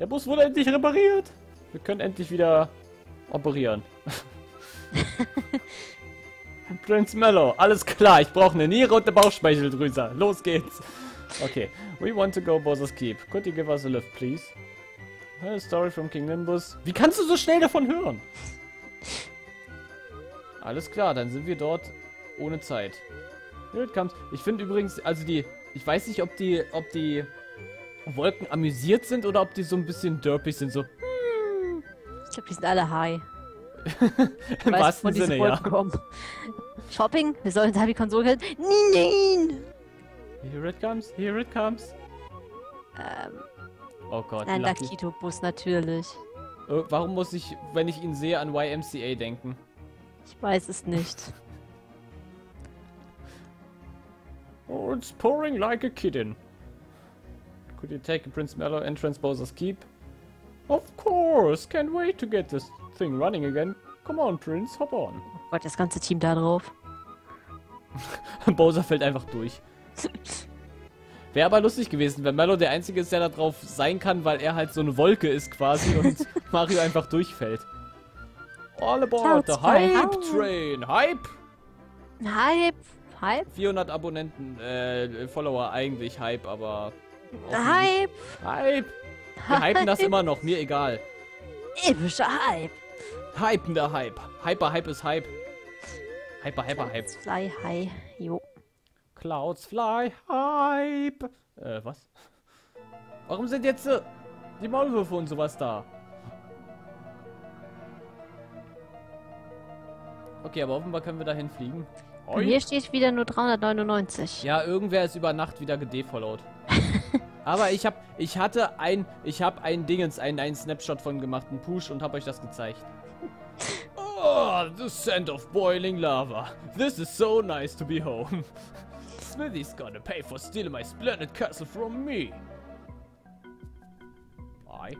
Der Bus wurde endlich repariert. Wir können endlich wieder operieren. Prince Mellow, alles klar. Ich brauche eine Niere und eine Bauchspeicheldrüse. Los geht's. Okay, we want to go Bowser's Keep. Could you give us a lift, please? A story from King Nimbus. Wie kannst du so schnell davon hören? Alles klar, dann sind wir dort ohne Zeit. Here it comes. Ich finde übrigens, also die, ich weiß nicht, ob die, ob die Wolken amüsiert sind oder ob die so ein bisschen derpig sind, so. Ich glaube, die sind alle high. Im wahrsten Sinne, ja. kommen. Shopping? Wir sollen da die Konsole halten. Nein! Here it comes, here it comes. Ähm, Oh Gott, ein. Lakito-Bus natürlich. Äh, Warum muss ich, wenn ich ihn sehe, an YMCA denken? Ich weiß es nicht. Oh, it's pouring like a kitten. Could you take Prince Mellow entrance Bowser's Keep? Of course! Can't wait to get this thing running again. Come on, Prince, hop on. Oh Gott, das ganze Team da drauf. Bowser fällt einfach durch. Wäre aber lustig gewesen, wenn Mellow der Einzige ist, der da drauf sein kann, weil er halt so eine Wolke ist quasi und Mario einfach durchfällt. All aboard the Hype. Train! Hype! Hype! Hype! 400 Abonnenten, äh, Follower eigentlich Hype, aber... Hype! Hype! Wir hypen das immer noch, mir egal. Epischer Hype! Hypender Hype. Hyper Hype ist Hype. Hyper Hyper Hype. Fly high. Jo. Clouds fly Hype. Äh, was? Warum sind jetzt äh, die Maulwürfe und sowas da? Okay, aber offenbar können wir dahin fliegen. Bei mir steht wieder nur 399. Ja, irgendwer ist über Nacht wieder gedefollowt. Aber ich hab, ich hatte ein, ich hab ein Dingens, einen, einen Snapshot von gemacht, einen Push und hab euch das gezeigt. Oh, the scent of boiling lava. This is so nice to be home. Smithy's gonna pay for stealing my splendid castle from me. Bye.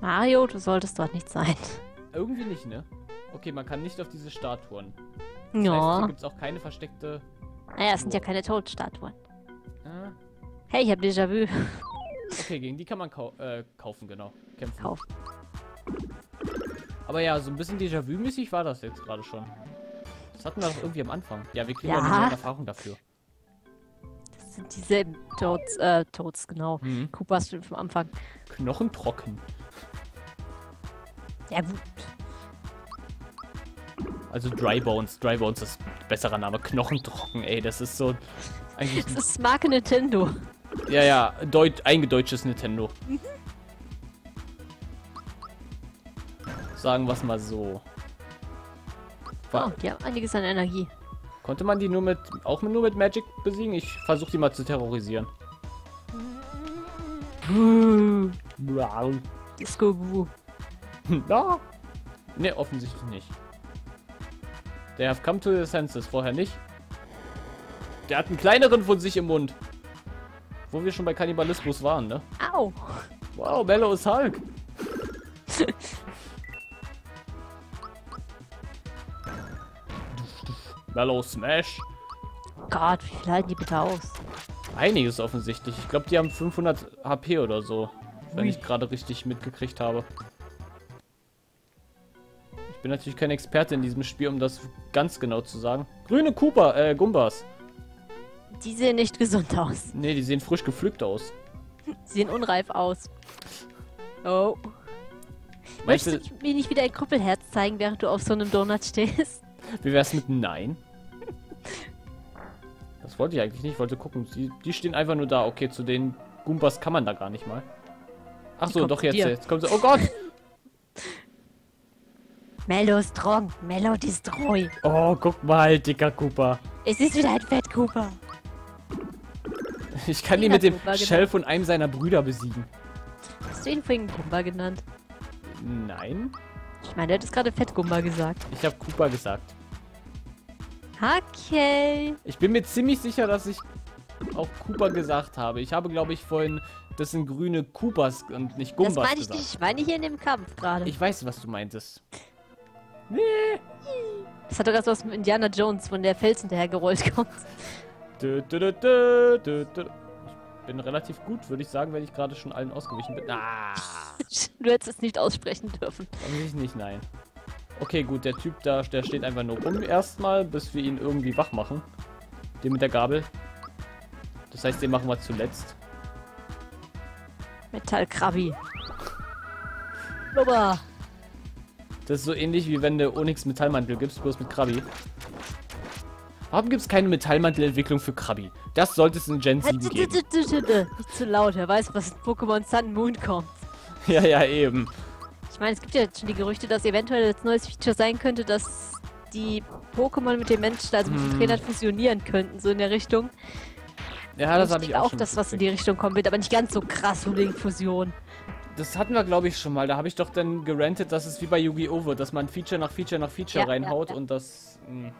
Mario, du solltest dort nicht sein. Irgendwie nicht, ne? Okay, man kann nicht auf diese Statuen. Das heißt, Ja. hier gibt's auch keine versteckte... Naja, es sind ja keine Toadstatuen. Hey, ich hab Déjà-vu. okay, gegen die kann man kau äh, kaufen, genau. Kämpfen. Kauf. Aber ja, so ein bisschen Déjà-vu-mäßig war das jetzt gerade schon. Das hatten wir doch irgendwie am Anfang. Ja, wir kriegen Ja. eine Erfahrung dafür. Das sind dieselben Toads, äh, Toads, genau. Mhm. Koopas vom Anfang. Knochentrocken. Ja, gut. Also Dry Bones. Dry Bones ist ein besserer Name. Knochentrocken, ey, das ist so. Eigentlich. Das ist Marke Nintendo. Ja, ja, Deut eingedeutschtes Nintendo. Sagen wir es mal so. Wa- Oh, die haben einiges an Energie. Konnte man die nur mit. auch nur mit Magic besiegen? Ich versuche die mal zu terrorisieren. Disco Boo. Ja. Ne, offensichtlich nicht. Der have come to the senses, vorher nicht. Der hat einen kleineren von sich im Mund. Wo wir schon bei Kannibalismus waren, ne? Au. Wow, Mello ist Hulk. Mellow Smash. Gott, wie viel halten die bitte aus? Einiges offensichtlich. Ich glaube, die haben 500 HP oder so. Wenn Ui. ich gerade richtig mitgekriegt habe. Ich bin natürlich kein Experte in diesem Spiel, um das ganz genau zu sagen. Grüne Cooper, äh, Gumbas. Die sehen nicht gesund aus. Ne, die sehen frisch gepflückt aus. Sie sehen unreif aus. Oh. Meinst Möchtest du, mir nicht wieder ein Krüppelherz zeigen, während du auf so einem Donut stehst? wie wär's mit Nein? Das wollte ich eigentlich nicht. Ich wollte gucken. Die, die stehen einfach nur da. Okay, zu den Gumbas kann man da gar nicht mal. Ach so, doch jetzt. dir. Jetzt kommt sie. Oh Gott! Mello ist strong. Mello ist treu. Oh, guck mal, dicker Cooper. Es ist wieder ein Fett Cooper. Ich kann ihn mit dem. Shell von einem seiner Brüder besiegen. Hast du ihn vorhin Gumba genannt? Nein. Ich meine, du hättest gerade Fettgumba gesagt. Ich habe Cooper gesagt. Okay. Ich bin mir ziemlich sicher, dass ich auch Cooper gesagt habe. Ich habe, glaube ich, vorhin, das sind grüne Coopers und nicht Das Gumbas meine ich gesagt. nicht. Ich meine hier in dem Kampf gerade. Ich weiß, was du meintest. Nee. Das hat doch gerade was mit Indiana Jones, von der Fels hinterher gerollt kommt. Dö, dö, dö, dö. bin relativ gut, würde ich sagen, wenn ich gerade schon allen ausgewichen bin. Ah, Du hättest es nicht aussprechen dürfen. ich nicht, nein. Okay, gut, der Typ da, der steht einfach nur rum erstmal, bis wir ihn irgendwie wach machen. Den mit der Gabel. Das heißt, den machen wir zuletzt. Metallkrabi. Blubber. Das ist so ähnlich wie wenn du Onyx Metallmantel gibst, bloß mit Krabi. Warum gibt es keine Metallmantelentwicklung für Krabi? Das sollte es in Gen 7 geben. Nicht zu laut, wer weiß, was in Pokémon Sun Moon kommt. Ja, ja, eben. Ich meine, es gibt ja jetzt schon die Gerüchte, dass eventuell das neues Feature sein könnte, dass die Pokémon mit den Menschen, also mit Hm. den Trainern fusionieren könnten, so in der Richtung. Ja, das habe ich auch schon dass was in die. Richtung kommen wird, aber nicht ganz so krass wegen Fusion. Das hatten wir, glaube ich, schon mal. Da habe ich doch dann gerantet, dass es wie bei Yu-Gi-Oh! wird, dass man Feature nach Feature nach Feature Ja, reinhaut ja, ja. und das. hm, Mh.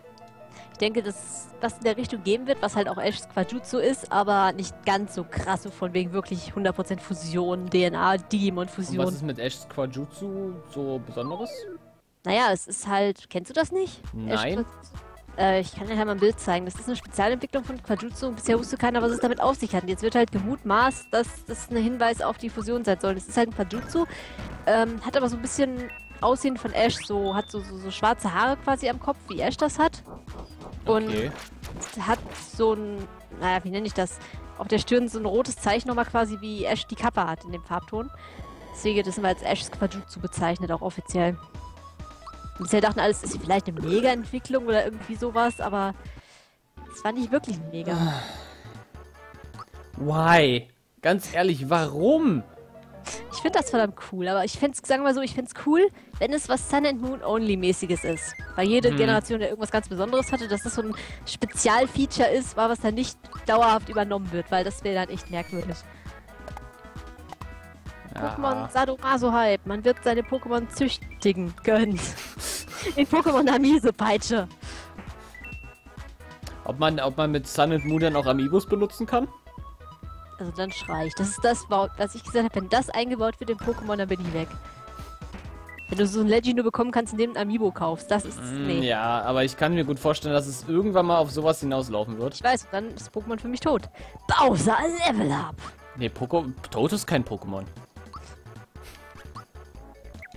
Ich denke, dass es was in der Richtung geben wird, was halt auch Ash's Quajutsu ist, aber nicht ganz so krass, so von wegen wirklich 100% Fusion, DNA, Und was Digimon-Fusion. ist mit Ash's Quajutsu so Besonderes? Naja, es ist halt, kennst du das nicht? Nein. Äh, ich kann dir halt mal ein Bild zeigen. Das ist eine Spezialentwicklung von Quajutsu bisher wusste keiner, was es damit auf sich hat. Und jetzt wird halt gemutmaßt, dass das ein Hinweis auf die Fusion sein soll. Das ist halt ein Quajutsu, ähm, hat aber so ein bisschen Aussehen von Ash, so hat so, so, so schwarze Haare quasi am Kopf, wie Ash das hat. Und Okay. hat so ein, naja, wie nenne ich das? Auf der Stirn so ein rotes Zeichen nochmal quasi, wie Ash die Kappe hat in dem Farbton. Deswegen wird das immer als Ash's Quajutsu bezeichnet, auch offiziell. Und bisher dachten alles, ist vielleicht eine Mega-Entwicklung oder irgendwie sowas, aber es war nicht wirklich ein Mega. Why? Ganz ehrlich, warum? Ich finde das verdammt cool, aber ich fände es, sagen wir mal so, ich fände es cool, wenn es was Sun and Moon Only-mäßiges ist. Weil jede Hm. Generation ja irgendwas ganz Besonderes hatte, dass das so ein Spezialfeature ist, war was dann nicht dauerhaft übernommen wird, weil das wäre dann echt merkwürdig. Pokémon Sadomaso-Hype. Man wird seine Pokémon züchtigen können. In Pokémon Amise-Peitsche. Ob man, ob man mit Sun and Moon dann auch Amiibos benutzen kann? Also dann schrei ich. Das ist das, was ich gesagt habe. Wenn das eingebaut wird in Pokémon, dann bin ich weg. Wenn du so ein Legend nur bekommen kannst, indem du ein Amiibo kaufst. Das ist... Mm, Nee. Ja, aber ich kann mir gut vorstellen, dass es irgendwann mal auf sowas hinauslaufen wird. Ich weiß, dann ist Pokémon für mich tot. Bowser, Level Up. Nee, Poco Tod ist kein Pokémon.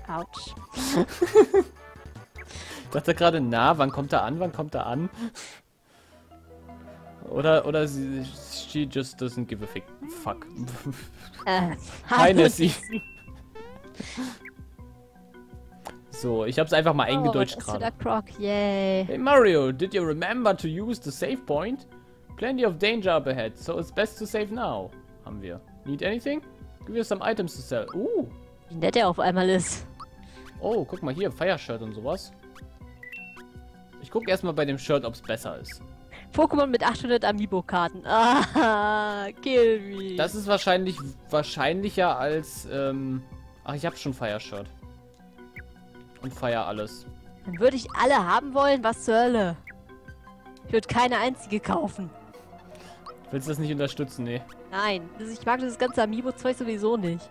Autsch. Ich dachte gerade, na, wann kommt er an? Wann kommt er an? Oder, oder sie, she just doesn't give a fick. Fuck. Äh, Hi, Nessie. So, ich hab's einfach mal eingedeutscht oh, gerade. Croc, yay. Hey Mario, did you remember to use the save point? Plenty of danger up ahead, so it's best to save now. Haben wir. Need anything? Give us some items to sell. Uh. Wie nett er auf einmal ist. Oh, guck mal hier, Fire Shirt und sowas. Ich guck erstmal bei dem Shirt, ob's besser ist. Pokémon mit 800 Amiibo-Karten. Ah, kill me. Das ist wahrscheinlich wahrscheinlicher als, ähm... Ach, ich hab schon Fire Shirt. Und Fire alles. Dann würde ich alle haben wollen, was zur Hölle. Ich würde keine einzige kaufen. Willst du das nicht unterstützen? Nee. Nein, das, ich mag dieses ganze Amiibo-Zeug sowieso nicht.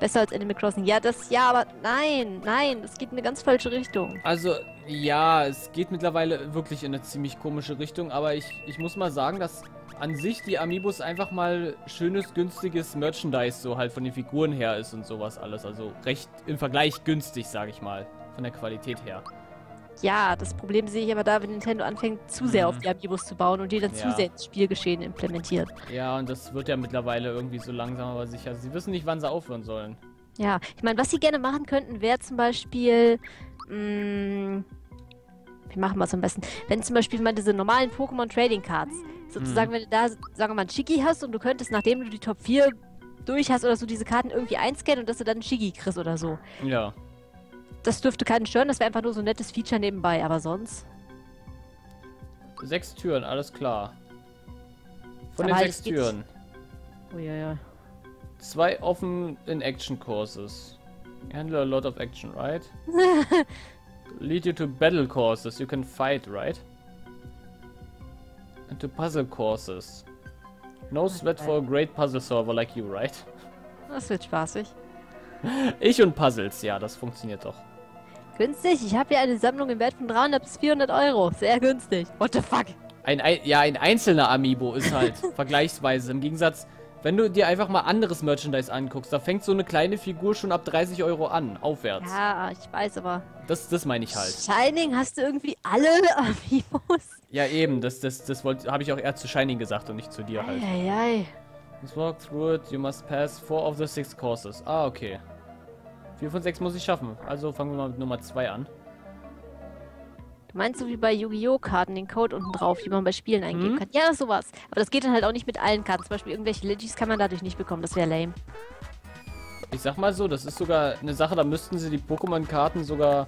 Besser als Animal Crossing. Ja, das, ja, aber nein, nein, das geht in eine ganz falsche Richtung. Also, ja, es geht mittlerweile wirklich in eine ziemlich komische Richtung, aber ich, ich muss mal sagen, dass an sich die Amiibos einfach mal schönes, günstiges Merchandise so halt von den Figuren her ist und sowas alles. Also recht im Vergleich günstig, sage ich mal. Von der Qualität her. Ja, das Problem sehe ich aber da, wenn Nintendo anfängt, zu sehr Mhm. auf die Amiibos zu bauen und die dann zu Ja. sehr ins Spielgeschehen implementiert. Ja, und das wird ja mittlerweile irgendwie so langsam aber sicher. Sie wissen nicht, wann sie aufhören sollen. Ja, ich meine, was sie gerne machen könnten, wäre zum Beispiel. Mh, wie machen wir es am besten? Wenn zum Beispiel mal diese normalen Pokémon Trading Cards, sozusagen, wenn du da, sagen wir mal, ein Shiggy hast und du könntest, nachdem du die Top 4 durch hast oder so, diese Karten irgendwie einscannen und dass du dann ein Shiggy kriegst oder so. Ja. Das dürfte keinen stören, das wäre einfach nur so ein nettes Feature nebenbei, aber sonst. Sechs Türen, alles klar. Von Aber den halt sechs Türen. Uiuiui. Zwei offen in Action Courses. Handle a lot of action, right? Lead you to battle courses. You can fight, right? And to puzzle courses. No sweat for a great puzzle solver like you, right? Das wird spaßig. Ich und Puzzles, ja, das funktioniert doch. Günstig, ich habe hier eine Sammlung im Wert von 300 bis 400 Euro. Sehr günstig. What the fuck? Ein, ein, ja, ein einzelner Amiibo ist halt vergleichsweise im Gegensatz. Wenn du dir einfach mal anderes Merchandise anguckst, da fängt so eine kleine Figur schon ab 30 Euro an, aufwärts. Ja, ich weiß, aber. Das, das meine ich halt. Shining hast du irgendwie alle Amiibos. Ja, eben, das, das, das habe ich auch eher zu Shining gesagt und nicht zu dir halt. Eieiei. Let's walk through it, you must pass four of the six courses. Ah, okay. Vier von sechs muss ich schaffen. Also fangen wir mal mit Nummer zwei an. Du meinst so wie bei Yu-Gi-Oh! Karten den Code unten drauf, die man bei Spielen eingeben Mhm. kann. Ja, sowas. Aber das geht dann halt auch nicht mit allen Karten. Zum Beispiel irgendwelche Legis kann man dadurch nicht bekommen. Das wäre lame. Ich sag mal so, das ist sogar eine Sache, da müssten sie die Pokémon-Karten sogar,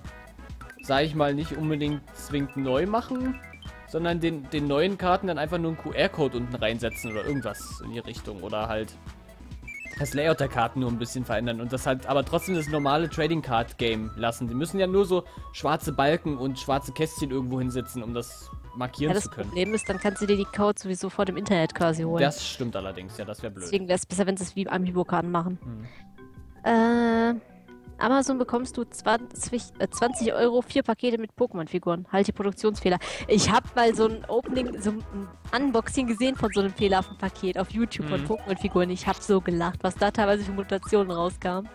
sag ich mal, nicht unbedingt zwingend neu machen, sondern den, den neuen Karten dann einfach nur einen QR-Code unten reinsetzen oder irgendwas in die Richtung. Oder halt das Layout der Karten nur ein bisschen verändern und das halt aber trotzdem das normale Trading Card Game lassen. Die müssen ja nur so schwarze Balken und schwarze Kästchen irgendwo hinsetzen, um das markieren Ja, das zu können. Problem ist, dann kannst du dir die Codes sowieso vor dem Internet quasi holen. Das stimmt allerdings, ja, das wäre blöd. Deswegen wäre es besser, wenn sie es wie Amiibo-Karten machen. Hm. Äh, Amazon bekommst du 20, äh, 20 Euro, vier Pakete mit Pokémon-Figuren. Halt die Produktionsfehler. Ich habe mal so ein Opening, so ein Unboxing gesehen von so einem fehlerhaften Paket auf YouTube Mhm. von Pokémon-Figuren. Ich habe so gelacht, was da teilweise für Mutationen rauskam.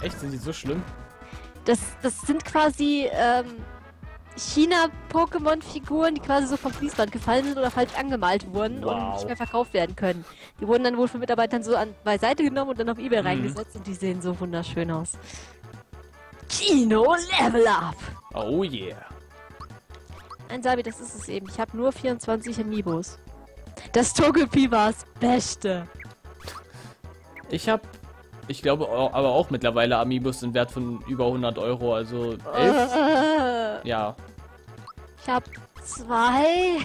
Echt, sind die so schlimm? Das, das sind quasi ähm, China-Pokémon-Figuren, die quasi so vom Fließband gefallen sind oder falsch angemalt wurden und Wow. nicht mehr verkauft werden können. Die wurden dann wohl von Mitarbeitern so an beiseite genommen und dann auf Ebay Mhm. reingesetzt und die sehen so wunderschön aus. Kino Level Up! Oh yeah. Nein, Sabi, das ist es eben. Ich habe nur 24 Amiibos. Das Togepi war das Beste. Ich habe, ich glaube au- aber auch mittlerweile Amiibos im Wert von über 100 Euro, also 11. Äh, Ja, Ich habe zwei.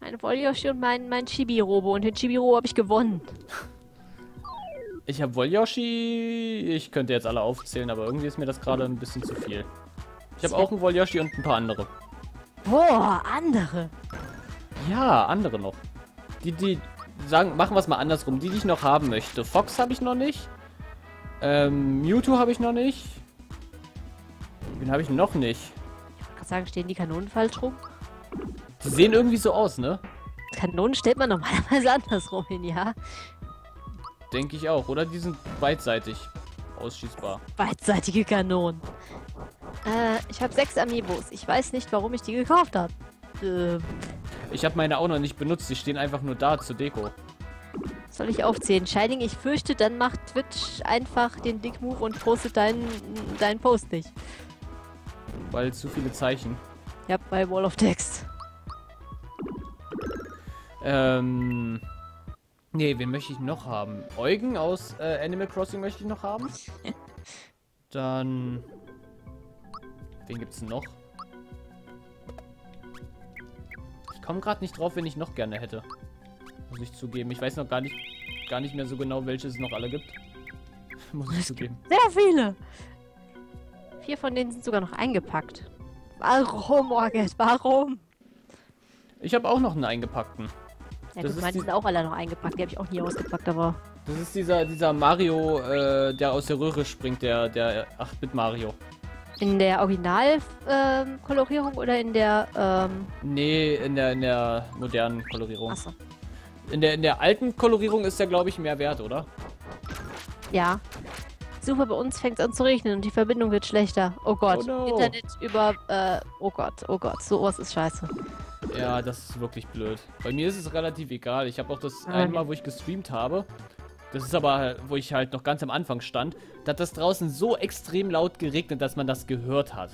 Mein Wolyoshi und mein, mein Chibi-Robo. Und den Chibi-Robo habe ich gewonnen. ich habe Wolyoshi, ich könnte jetzt alle aufzählen, aber irgendwie ist mir das gerade ein bisschen zu viel. Ich habe auch einen Wolyoshi und ein paar andere. Boah, andere. Ja, andere noch. Die, die sagen, machen wir es mal andersrum. Die, die ich noch haben möchte. Fox habe ich noch nicht. Ähm, Mewtwo habe ich noch nicht. Wen habe ich noch nicht? Ich wollte gerade sagen, stehen die Kanonen falsch rum? Die sehen irgendwie so aus, ne? Kanonen stellt man normalerweise andersrum hin, ja? Denke ich auch. Oder die sind beidseitig ausschießbar. Beidseitige Kanonen. Äh, ich habe sechs Amiibos. Ich weiß nicht, warum ich die gekauft habe. Äh, Ich habe meine auch noch nicht benutzt. Die stehen einfach nur da zur Deko. soll ich aufzählen? Shining, ich fürchte, dann macht Twitch einfach den Dick-Move und postet deinen, deinen Post nicht. Weil zu viele Zeichen. Ja, bei Wall of Text. Ähm. Nee, wen möchte ich noch haben? Eugen aus äh, Animal Crossing möchte ich noch haben. Dann. Wen gibt's noch? Ich komme gerade nicht drauf, wen ich noch gerne hätte. Muss ich zugeben. Ich weiß noch gar nicht, gar nicht mehr so genau, welche es noch alle gibt. Muss ich zugeben. Sehr viele. Vier von denen sind sogar noch eingepackt. Warum, Orget? Warum? Ich habe auch noch einen eingepackten. Ja, Das gut, die- sind auch alle noch eingepackt. Die habe ich auch nie ausgepackt, aber. Das ist dieser, dieser Mario, äh, der aus der Röhre springt, der, der 8-Bit Mario. In der Original-Kolorierung oder in der. Ähm, Nee, in der, in der modernen Kolorierung. achso. In der, in der alten Kolorierung ist der, glaube ich, mehr wert, oder? Ja. Super, bei uns fängt es an zu regnen und die Verbindung wird schlechter. Oh Gott. Oh no. Internet über. Äh, oh Gott, oh Gott. Sowas ist scheiße. Ja, das ist wirklich blöd. Bei mir ist es relativ egal. Ich habe auch das Ah, einmal, wo ich gestreamt habe. Das ist aber, wo ich halt noch ganz am Anfang stand. Da hat das draußen so extrem laut geregnet, dass man das gehört hat.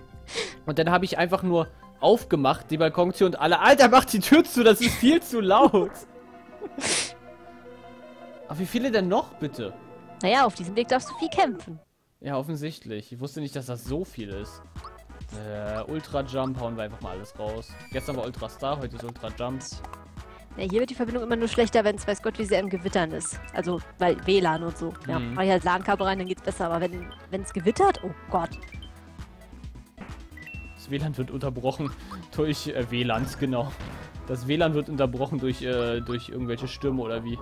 und dann habe ich einfach nur aufgemacht, die Balkontür und alle, Alter, mach die Tür zu, das ist viel zu laut. Aber wie viele denn noch, bitte? Naja, auf diesem Weg darfst du viel kämpfen. Ja, offensichtlich. Ich wusste nicht, dass das so viel ist. Äh, Ultra Jump hauen wir einfach mal alles raus. Gestern war Ultra Star, heute ist Ultra Jump. Ja, hier wird die Verbindung immer nur schlechter, wenn es weiß Gott wie sehr im Gewittern ist. Also, weil WLAN und so. Ja, Mhm. mach ich halt LAN-Kabel rein, dann geht's besser. Aber wenn wenn es gewittert, oh Gott. Das WLAN wird unterbrochen durch äh, WLAN, genau. Das WLAN wird unterbrochen durch, äh, durch irgendwelche Stürme oder wie.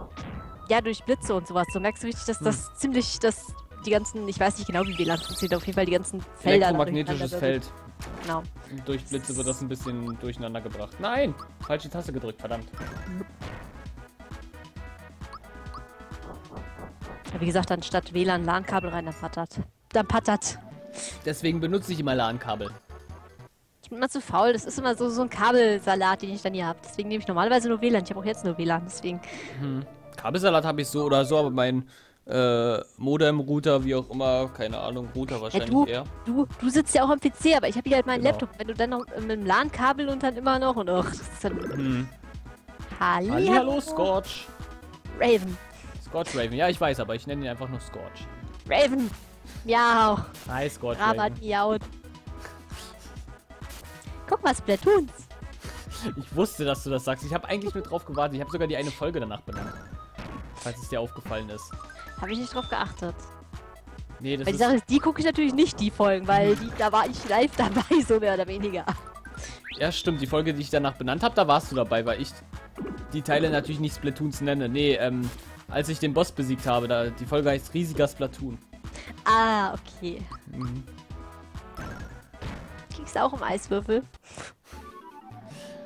Ja, durch Blitze und sowas. So merkst du richtig, dass das ziemlich, dass die ganzen, ich weiß nicht genau, wie WLAN funktioniert, auf jeden Fall die ganzen Felder. Elektromagnetisches Feld. Genau. Und durch Blitze wird das ein bisschen durcheinander gebracht. Nein! Falsche Taste gedrückt, verdammt. Wie gesagt, anstatt WLAN LAN-Kabel rein, dann pattert. Dann pattert. Deswegen benutze ich immer LAN-Kabel. Ich bin immer zu faul. Das ist immer so, so ein Kabelsalat, den ich dann hier habe. Deswegen nehme ich normalerweise nur WLAN. Ich habe auch jetzt nur WLAN. Deswegen. Hm. Kabelsalat habe ich so oder so, aber mein äh, Modem-Router, wie auch immer, keine Ahnung, Router wahrscheinlich du, eher. Du, du sitzt ja auch am PC, aber ich habe hier halt meinen Genau. Laptop. Wenn du dann noch mit dem LAN-Kabel und dann immer noch und ach, das ist dann. Hm. Halli, Hallo, Scorch. Raven. Scorch Raven. Ja, ich weiß, aber ich nenne ihn einfach nur Scorch. Raven. Miau. Hi, Scorch Raven. miaut. Guck mal, Splatoons. Ich wusste, dass du das sagst. Ich habe eigentlich nur drauf gewartet. Ich habe sogar die eine Folge danach benannt. Falls es dir aufgefallen ist. Habe ich nicht drauf geachtet. Nee, das Weil die ist... Sache ist, die gucke ich natürlich nicht, die Folgen, weil die, da war ich live dabei, so mehr oder weniger. Ja, stimmt. Die Folge, die ich danach benannt habe, da warst du dabei, weil ich die Teile natürlich nicht Splatoons nenne. Nee, ähm, als ich den Boss besiegt habe, da, die Folge heißt Riesiger Splatoon. Ah, okay. Mhm. Du auch im Eiswürfel?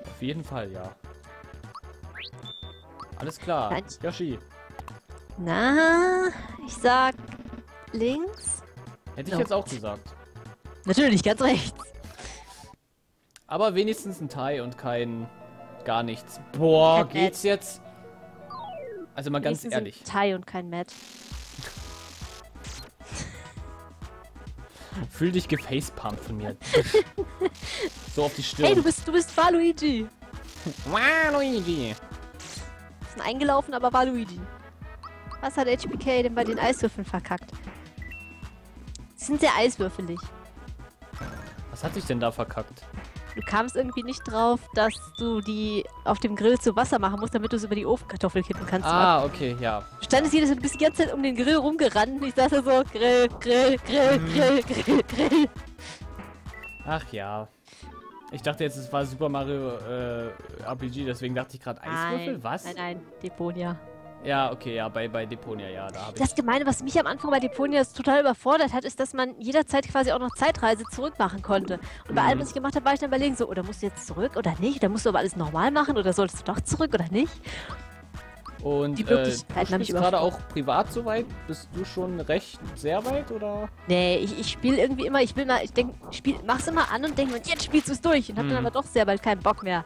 Auf jeden Fall, ja. Alles klar. Nein. Yoshi. Na, ich sag links. Hätte ich No. jetzt auch gesagt. Natürlich, ganz rechts. Aber wenigstens ein Thai und kein gar nichts. Boah, Kein Matt. geht's jetzt? Also mal ganz Wenigstens ehrlich. Ein Thai und kein Matt. Fühl dich gefacepumpt von mir. so auf die Stirn. Hey, du bist, du bist Waluigi. Wow, Luigi. Ist ein eingelaufen, aber Waluigi. Was hat HBK denn bei den Eiswürfeln verkackt? Sie sind sehr eiswürfelig. Was hat sich denn da verkackt? Du kamst irgendwie nicht drauf, dass du die auf dem Grill zu Wasser machen musst, damit du es über die Ofenkartoffel kippen kannst. Ah, okay, ja. Du standest jedes Mal, du bist die ganze Zeit um den Grill rumgerannt und ich saß da so, Grill, Grill, Grill, Mhm. Grill, Grill, Grill. Ach ja. Ich dachte jetzt, es war Super Mario äh, RPG, deswegen dachte ich gerade Eiswürfel. Nein, Was? Nein, nein, Deponia. Ja, okay, ja, bei, bei Deponia, ja, da. Das Gemeine, was mich am Anfang bei Deponia total überfordert hat, ist, dass man jederzeit quasi auch noch Zeitreise zurück machen konnte. Und bei allem, Mhm. was ich gemacht habe, war ich dann überlegen, so, oder musst du jetzt zurück oder nicht? Oder musst du aber alles normal machen oder solltest du doch zurück oder nicht? Und die äh, Möglichkeiten du haben mich spielst gerade auch privat so weit? Bist du schon recht sehr weit oder? Nee, ich, ich spiele irgendwie immer, ich will mal, ich denk, spiel, mach's immer an und denke jetzt spielst du es durch. Und hab dann Mhm. aber doch sehr bald keinen Bock mehr.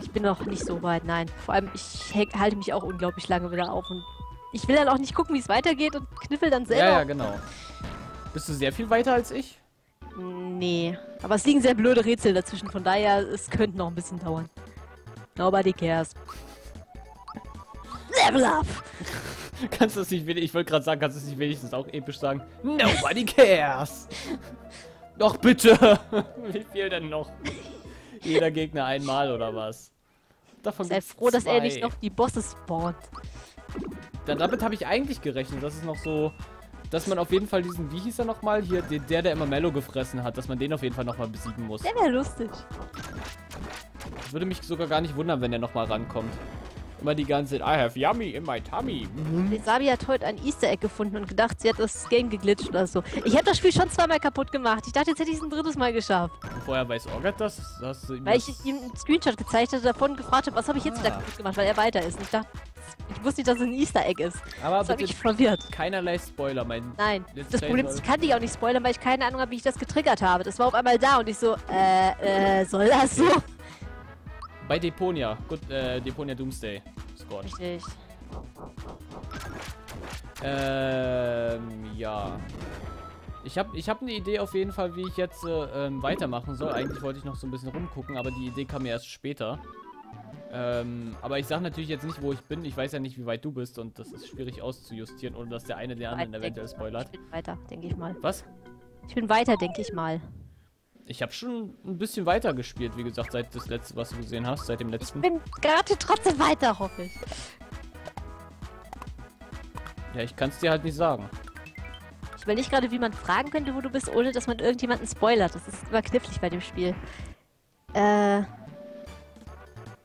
Ich bin noch nicht so weit, nein. Vor allem, ich halte mich auch unglaublich lange wieder auf und ich will dann auch nicht gucken, wie es weitergeht und kniffel dann selber. Ja, ja, genau. Bist du sehr viel weiter als ich? Nee, aber es liegen sehr blöde Rätsel dazwischen, von daher, es könnte noch ein bisschen dauern. Nobody cares. Level up! Kannst du es nicht wenigstens, ich wollte gerade sagen, kannst du es nicht wenigstens auch episch sagen? Nobody cares! Doch bitte! Wie viel denn noch? Jeder Gegner einmal oder was? Davon Sei froh, dass er nicht zwei. noch die Bosse spawnt. Da, damit habe ich eigentlich gerechnet, dass es noch so, dass man auf jeden Fall diesen, wie hieß er nochmal? Hier, der, der immer Mello gefressen hat, dass man den auf jeden Fall nochmal besiegen muss. Der wäre lustig. Würde mich sogar gar nicht wundern, wenn der nochmal rankommt. Immer die ganze Zeit, I have yummy in my tummy. Die Sabi hat heute ein Easter Egg gefunden und gedacht, sie hat das Game geglitscht oder so. Ich habe das Spiel schon zweimal kaputt gemacht. Ich dachte, jetzt hätte ich es ein drittes Mal geschafft. Und Vorher weiß Orgat das? Hast du ihm Weil ich ihm einen Screenshot gezeigt hatte, davon gefragt habe, was habe ich jetzt wieder Ah. kaputt gemacht, weil er weiter ist. Und ich dachte, ich wusste nicht, dass es ein Easter Egg ist. Aber Das hat bitte mich verwirrt. keinerlei Spoiler, mein. Nein, Let's das Problem ist, ich kann dich auch nicht spoilern, weil ich keine Ahnung habe, wie ich das getriggert habe. Das war auf einmal da und ich so, äh, äh, soll das so? Bei Deponia. Gut, äh, Deponia Doomsday. Scorch. Richtig. Ähm, ja. Ich habe ich hab eine Idee auf jeden Fall, wie ich jetzt äh, ähm, weitermachen soll. Eigentlich wollte ich noch so ein bisschen rumgucken, aber die Idee kam mir erst später. Ähm, aber ich sage natürlich jetzt nicht, wo ich bin. Ich weiß ja nicht, wie weit du bist und das ist schwierig auszujustieren, ohne dass der eine den anderen eventuell spoilert. Ich bin weiter, denke ich mal. Was? Ich bin weiter, denke ich mal. Ich habe schon ein bisschen weiter gespielt, wie gesagt, seit das letzte, was du gesehen hast, seit dem Ich letzten. bin gerade trotzdem weiter, hoffe ich. Ja, ich kann es dir halt nicht sagen. Ich überlege gerade, wie man fragen könnte, wo du bist, ohne dass man irgendjemanden spoilert. Das ist immer knifflig bei dem Spiel. Äh,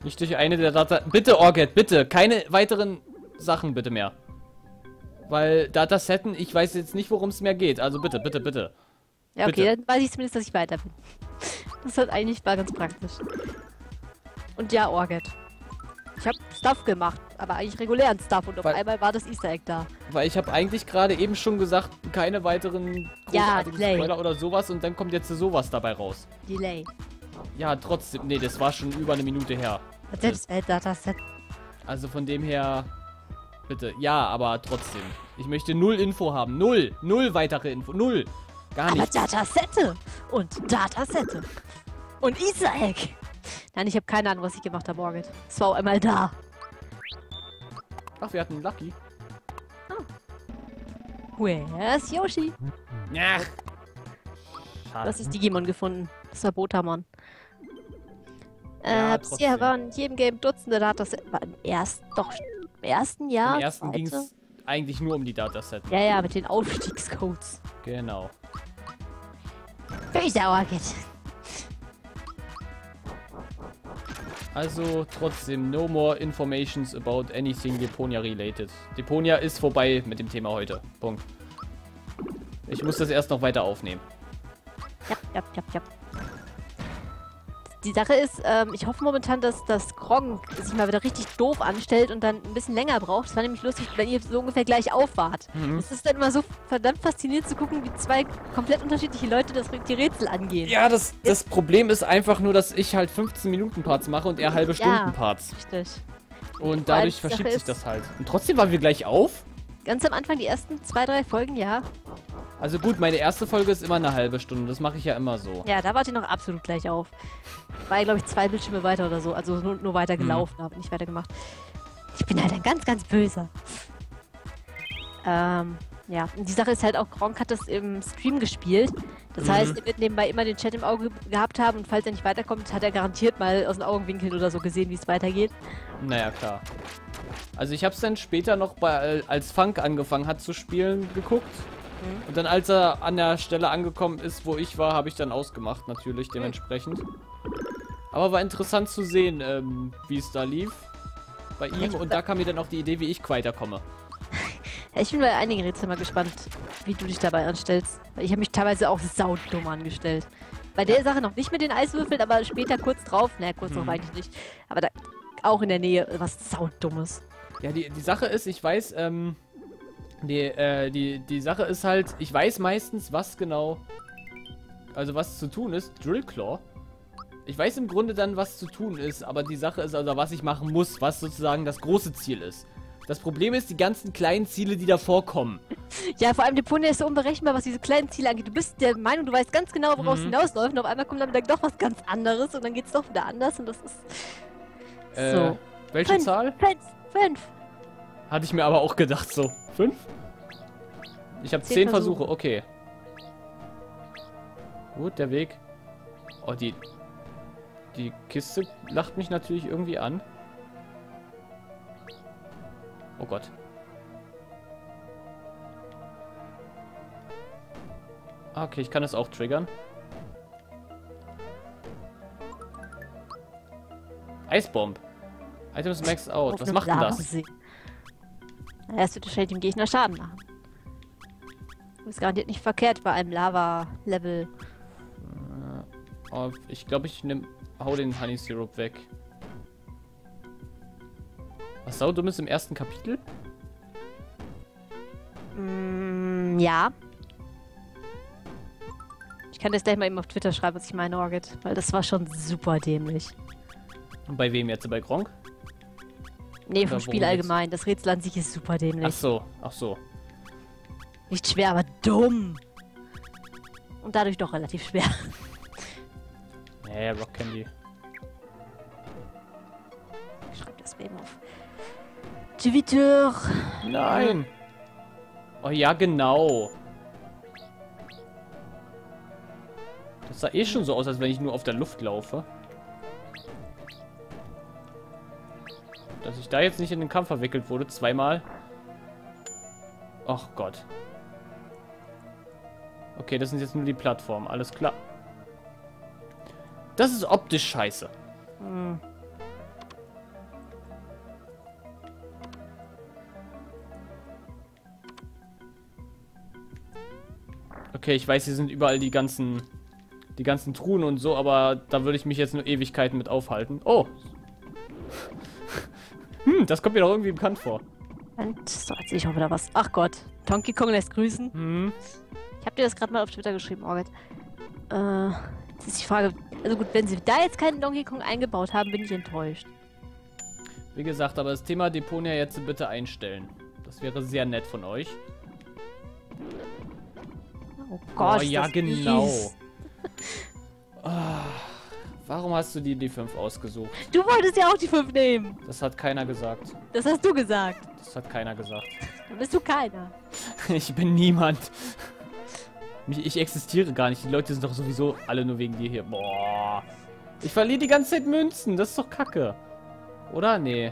Nicht durch eine der Data... Bitte, Orget, bitte. Keine weiteren Sachen bitte mehr. Weil Datasetten, ich weiß jetzt nicht, worum es mehr geht. Also bitte, bitte, bitte. Ja, okay, Bitte. dann weiß ich zumindest, dass ich weiter bin. Das hat eigentlich war ganz praktisch. Und ja, Orget. Ich habe Stuff gemacht, aber eigentlich regulären Stuff und auf Weil- einmal war das Easter Egg da. Weil ich habe eigentlich gerade eben schon gesagt, keine weiteren Ja, großartigen Delay. Spoiler oder sowas und dann kommt jetzt sowas dabei raus. Delay. Ja, trotzdem. Nee, das war schon über eine Minute her. Selbstwelt-Dataset. Also von dem her. Bitte. Ja, aber trotzdem. Ich möchte null Info haben. Null. Null weitere Info. Null. Gar Aber nichts. Datasette und Datasette und Easter Egg. Nein, ich habe keine Ahnung, was ich gemacht habe, Orget. Es war auf einmal da. Ach, wir hatten Lucky. Where's Yoshi? Du Schade. das Digimon gefunden. Das war Botamon. Äh, Ja, bisher waren in jedem Game Dutzende Datasets. War im ersten, doch, im ersten Jahr? Im ersten ging es eigentlich nur um die Datasets. Ja, ja, mit den Aufstiegscodes. Genau. Orget. Also trotzdem, no more informations about anything Deponia related. Deponia ist vorbei mit dem Thema heute. Punkt. Ich muss das erst noch weiter aufnehmen. Ja, ja, ja, ja. Die Sache ist, ähm, ich hoffe momentan, dass das Gronk sich mal wieder richtig doof anstellt und dann ein bisschen länger braucht. Es war nämlich lustig, wenn ihr so ungefähr gleich auf wart. Mhm. Es ist dann immer so verdammt faszinierend zu gucken, wie zwei komplett unterschiedliche Leute das, die Rätsel angehen. Ja, das, das Problem ist einfach nur, dass ich halt 15 Minuten Parts mache und er halbe Stunden Parts. Richtig. Und dadurch verschiebt sich das halt. Und trotzdem waren wir gleich auf. Ganz am Anfang, die ersten zwei, drei Folgen, ja. Also gut, meine erste Folge ist immer eine halbe Stunde. Das mache ich ja immer so. Ja, da wart ihr noch absolut gleich auf. War, glaube ich, zwei Bildschirme weiter oder so. Also nur, nur weiter Hm. gelaufen, aber nicht weiter gemacht. Ich bin halt ein ganz, ganz böser. Ähm, ja. Und die Sache ist halt auch, Gronk hat das im Stream gespielt. Das Mhm. heißt, er wird nebenbei immer den Chat im Auge gehabt haben und falls er nicht weiterkommt, hat er garantiert mal aus den Augenwinkeln oder so gesehen, wie es weitergeht. Naja, klar. Also ich habe es dann später noch bei, als Funk angefangen hat zu spielen geguckt. Mhm. Und dann als er an der Stelle angekommen ist, wo ich war, habe ich dann ausgemacht, natürlich dementsprechend. Aber war interessant zu sehen, ähm, wie es da lief bei ihm. Ich- Und da kam mir dann auch die Idee, wie ich weiterkomme. Ich bin bei einigen Rätseln mal gespannt, wie du dich dabei anstellst. Weil ich habe mich teilweise auch saudumm angestellt. Bei der Sache noch nicht mit den Eiswürfeln, aber später kurz drauf. Naja, kurz drauf Mhm. eigentlich nicht. Aber da auch in der Nähe was saudummes. Ja, die, die Sache ist, ich weiß, ähm, die, äh, die, die Sache ist halt, ich weiß meistens, was genau, also was zu tun ist. Drillclaw. Ich weiß im Grunde dann, was zu tun ist, aber die Sache ist also, was ich machen muss, was sozusagen das große Ziel ist. Das Problem ist die ganzen kleinen Ziele, die da vorkommen. Ja, vor allem Deponia ist so unberechenbar, was diese kleinen Ziele angeht. Du bist der Meinung, du weißt ganz genau, worauf es Mhm. hinausläuft und auf einmal kommt dann doch was ganz anderes und dann geht es doch wieder anders und das ist Äh, so. welche Fünf. Zahl? Fünf, fünf. Hatte ich mir aber auch gedacht, so. Fünf? Ich habe Zehn zehn Versuche. Versuche, okay. Gut, der Weg. Oh, die. Die Kiste lacht mich natürlich irgendwie an. Oh Gott. Ah, Okay, ich kann das auch triggern. Eisbomb. Items maxed out. Was macht denn das? Das wird wahrscheinlich dem Gegner Schaden machen. Ist garantiert nicht verkehrt bei einem Lava-Level. Oh, ich glaube, ich nehm, hau den Honey Syrup weg. Was saudumm ist im ersten Kapitel? Mm, ja. Ich kann das gleich mal eben auf Twitter schreiben, was ich meine, Orgit. Weil das war schon super dämlich. Und bei wem jetzt? Bei Gronk? Nee, vom Spiel allgemein. Das Rätsel an sich ist super dämlich. Ach so, ach so. Nicht schwer, aber dumm. Und dadurch doch relativ schwer. Nee, Rock Candy. Ich schreibe das mal eben auf. Twitter. Nein! Oh ja, genau. Das sah eh schon so aus, als wenn ich nur auf der Luft laufe. Ich da jetzt nicht in den Kampf verwickelt wurde, zweimal. Ach Gott. Okay, das sind jetzt nur die Plattformen, alles klar. Das ist optisch scheiße. Hm. Okay, ich weiß, hier sind überall die ganzen die ganzen Truhen und so, aber da würde ich mich jetzt nur Ewigkeiten mit aufhalten. Oh. Hm, das kommt mir doch irgendwie bekannt vor. Und so, jetzt sehe ich auch wieder was. Ach Gott, Donkey Kong lässt grüßen. Hm. Ich habe dir das gerade mal auf Twitter geschrieben, Orbit. Äh, jetzt ist die Frage, also gut, wenn sie da jetzt keinen Donkey Kong eingebaut haben, bin ich enttäuscht. Wie gesagt, aber das Thema Deponia jetzt bitte einstellen. Das wäre sehr nett von euch. Oh Gott, oh, ja, genau. Warum hast du dir die 5 ausgesucht? Du wolltest ja auch die 5 nehmen. Das hat keiner gesagt. Das hast du gesagt. Das hat keiner gesagt. Dann bist du keiner. Ich bin niemand. Ich existiere gar nicht. Die Leute sind doch sowieso alle nur wegen dir hier. Boah. Ich verliere die ganze Zeit Münzen. Das ist doch kacke. Oder? Nee.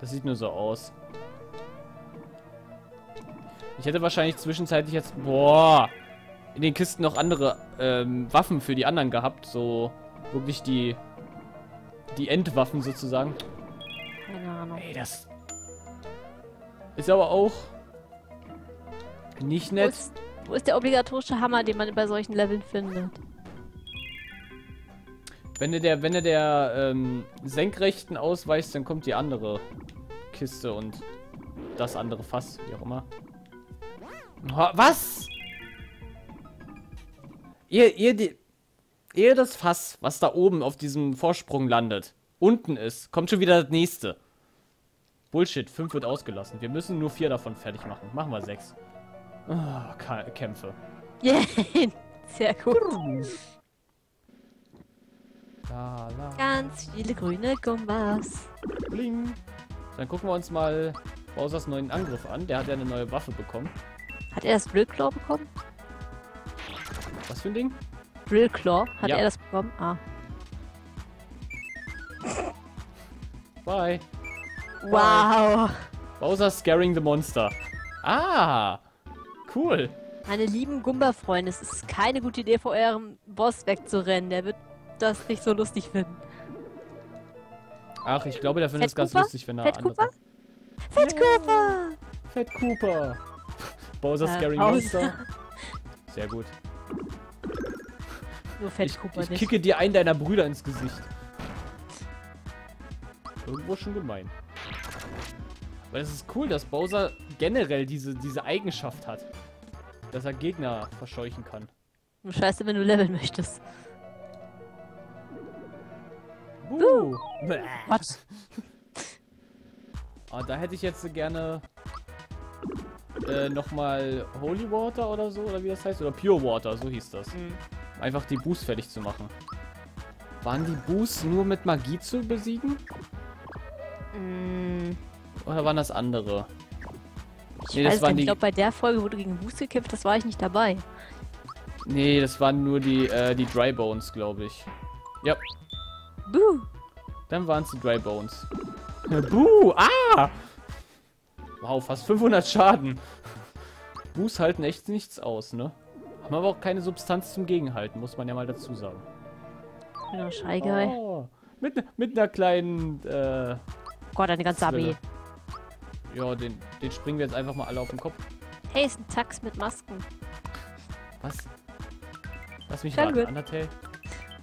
Das sieht nur so aus. Ich hätte wahrscheinlich zwischenzeitlich jetzt... Boah. In den Kisten noch andere ähm, Waffen für die anderen gehabt. So wirklich die... Die Endwaffen sozusagen. Keine Ahnung. Ey, das... Ist aber auch... Nicht Wo nett. ist, wo ist der obligatorische Hammer, den man bei solchen Leveln findet? Wenn du der, wenn du der ähm, senkrechten ausweichst, dann kommt die andere Kiste und das andere Fass, wie auch immer. Was? Ihr, ihr, die, ihr das Fass, was da oben auf diesem Vorsprung landet, unten ist, kommt schon wieder das nächste. Bullshit, fünf wird ausgelassen. Wir müssen nur vier davon fertig machen. Machen wir sechs. Ah, Ka- Kämpfe. Yeah. Sehr gut. La, la. Ganz viele grüne Gumbas. Bling. Dann gucken wir uns mal Bowsers neuen Angriff an. Der hat ja eine neue Waffe bekommen. Hat er das Drillclaw bekommen? Was für ein Ding? Drillclaw? Hat Ja. er das bekommen? Ah. Bye. Wow. Bowser scaring the monster. Ah. Cool. Meine lieben Gumba-Freunde, es ist keine gute Idee, vor eurem Boss wegzurennen. Der wird das nicht so lustig finden. Ach, ich glaube, der findet es ganz lustig, wenn er Fett andere... Cooper? Fett Cooper! Fett Cooper. Bowser Äh, scaring monster. Sehr gut. Nur Fett Ich, Cooper ich nicht. kicke dir einen deiner Brüder ins Gesicht. Irgendwo schon gemein. Aber es ist cool, dass Bowser generell diese, diese Eigenschaft hat. Dass er Gegner verscheuchen kann. Nur Scheiße, wenn du leveln möchtest. Buh. Was? Ah, da hätte ich jetzt gerne äh, nochmal Holy Water oder so, oder wie das heißt, oder Pure Water, so hieß das. Hm. Einfach die Boost fertig zu machen. Waren die Boosts nur mit Magie zu besiegen? Mm, Oder waren das andere? ich Nee, das weiß waren nicht, die- ich glaube, bei der Folge, wo du gegen Boost gekämpft hast, war ich nicht dabei. Nee, das waren nur die, äh, die Dry Bones, glaube ich. Ja, Buh! dann waren es die Dry Bones. Buh! Ah! Wow, fast 500 Schaden. Boos halten echt nichts aus, ne? Haben aber auch keine Substanz zum Gegenhalten, muss man ja mal dazu sagen. Genau, Shy Guy. Oh, mit, mit einer kleinen, äh, Gott, eine ganze Armee. Ja, den, den springen wir jetzt einfach mal alle auf den Kopf. Hey, ist ein Tax mit Masken. Was? Lass mich Sehr raten, gut. Undertale?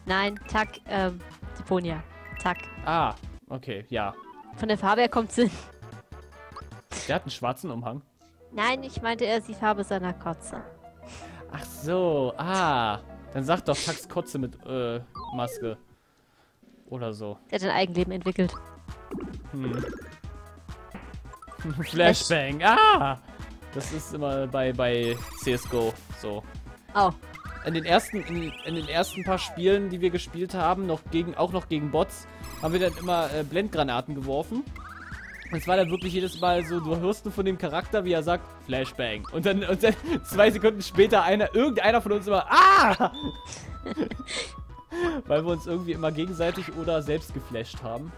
Nein, Tack, ähm, Deponia. Tack. Ah, okay, ja. Von der Farbe her kommt Sinn. Der hat einen schwarzen Umhang. Nein, ich meinte erst die Farbe seiner Kotze. Ach so, ah. Dann sag doch Tax Kotze mit, äh, Maske. Oder so. Der hat ein Eigenleben entwickelt. Hm. Flashbang, ah! Das ist immer bei, bei CSGO so. Oh, In den ersten, in, in den ersten paar Spielen, die wir gespielt haben, noch gegen, auch noch gegen Bots, haben wir dann immer äh, Blendgranaten geworfen. Es war dann wirklich jedes Mal so, du hörst nur von dem Charakter, wie er sagt, Flashbang. Und dann, und dann zwei Sekunden später einer, irgendeiner von uns immer, ah! Weil wir uns irgendwie immer gegenseitig oder selbst geflasht haben.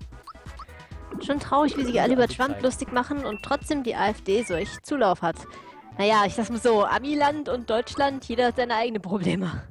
schon traurig, wie sich alle über Trump lustig machen und trotzdem die AfD solch Zulauf hat. Naja, ich sag's mal so, Amiland und Deutschland, jeder hat seine eigenen Probleme.